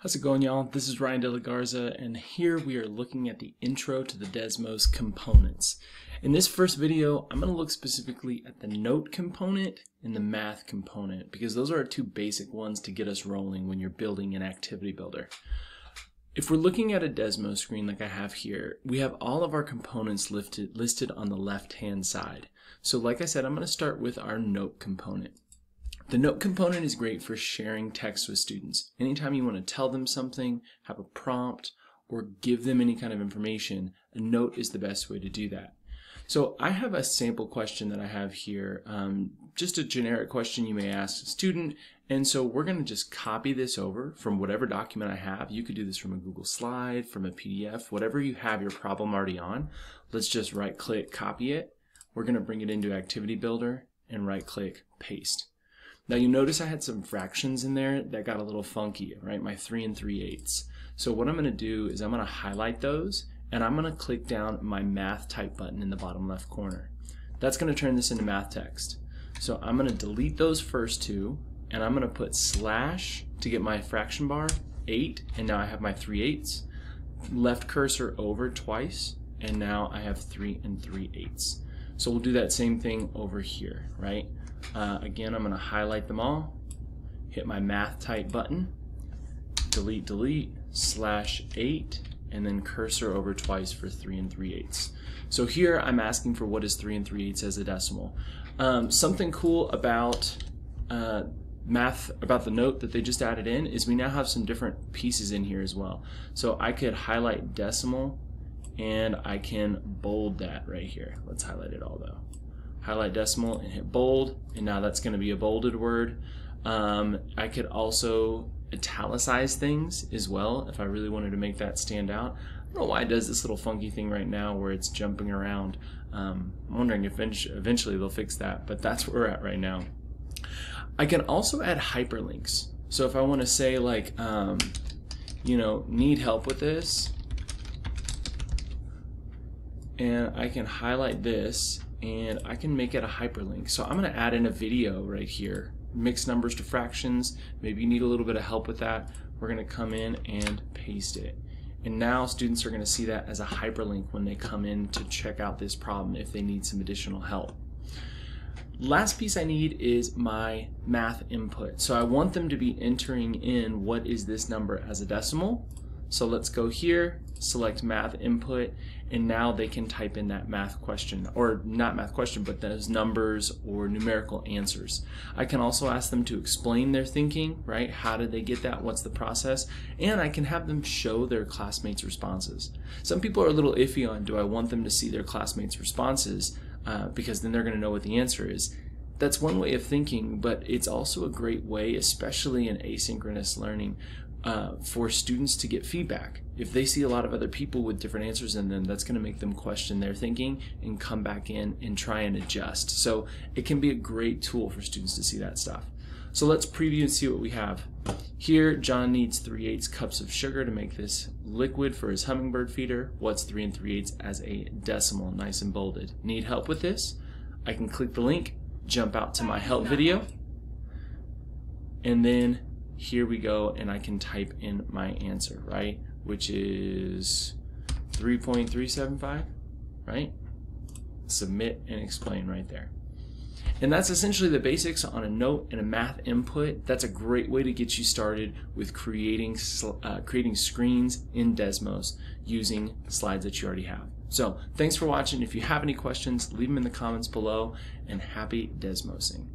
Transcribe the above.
How's it going, y'all? This is Ryan De La Garza, and here we are looking at the intro to the Desmos components. In this first video, I'm going to look specifically at the note component and the math component, because those are our two basic ones to get us rolling when you're building an activity builder. If we're looking at a Desmos screen like I have here, we have all of our components lifted, listed on the left-hand side. So like I said, I'm going to start with our note component. The note component is great for sharing text with students. Anytime you want to tell them something, have a prompt, or give them any kind of information, a note is the best way to do that. So I have a sample question that I have here, um, just a generic question you may ask a student. And so we're going to just copy this over from whatever document I have. You could do this from a Google slide, from a PDF, whatever you have your problem already on. Let's just right click, copy it. We're going to bring it into Activity Builder and right click, paste. Now you notice I had some fractions in there that got a little funky, right? My 3 and 3 eighths. So what I'm going to do is I'm going to highlight those and I'm going to click down my math type button in the bottom left corner. That's going to turn this into math text. So I'm going to delete those first two and I'm going to put slash to get my fraction bar 8 and now I have my 3 eighths. Left cursor over twice and now I have 3 and 3 eighths. So we'll do that same thing over here, right? Uh, again, I'm going to highlight them all, hit my math type button, delete, delete, slash 8, and then cursor over twice for 3 and 3 eighths. So here I'm asking for what is 3 and 3 eighths as a decimal. Um, something cool about uh, math, about the note that they just added in, is we now have some different pieces in here as well. So I could highlight decimal, and I can bold that right here. Let's highlight it all though. Highlight decimal and hit bold. And now that's going to be a bolded word. Um, I could also italicize things as well if I really wanted to make that stand out. I don't know why it does this little funky thing right now where it's jumping around. Um, I'm wondering if eventually they'll fix that but that's where we're at right now. I can also add hyperlinks. So if I want to say like um, you know need help with this and I can highlight this and I can make it a hyperlink. So I'm going to add in a video right here, mix numbers to fractions. Maybe you need a little bit of help with that. We're going to come in and paste it. And now students are going to see that as a hyperlink when they come in to check out this problem if they need some additional help. Last piece I need is my math input. So I want them to be entering in what is this number as a decimal. So let's go here, select math input, and now they can type in that math question, or not math question, but those numbers or numerical answers. I can also ask them to explain their thinking, right? How did they get that? What's the process? And I can have them show their classmates' responses. Some people are a little iffy on, do I want them to see their classmates' responses? Uh, because then they're going to know what the answer is that's one way of thinking, but it's also a great way, especially in asynchronous learning, uh, for students to get feedback. If they see a lot of other people with different answers in them, that's going to make them question their thinking and come back in and try and adjust. So it can be a great tool for students to see that stuff. So let's preview and see what we have. Here, John needs 3 eighths cups of sugar to make this liquid for his hummingbird feeder. What's 3 and 3 eighths as a decimal, nice and bolded. Need help with this? I can click the link, jump out to my help video, and then here we go and I can type in my answer, right? Which is 3.375, right? Submit and explain right there. And that's essentially the basics on a note and a math input. That's a great way to get you started with creating, uh, creating screens in Desmos using slides that you already have. So thanks for watching. If you have any questions, leave them in the comments below and happy Desmosing.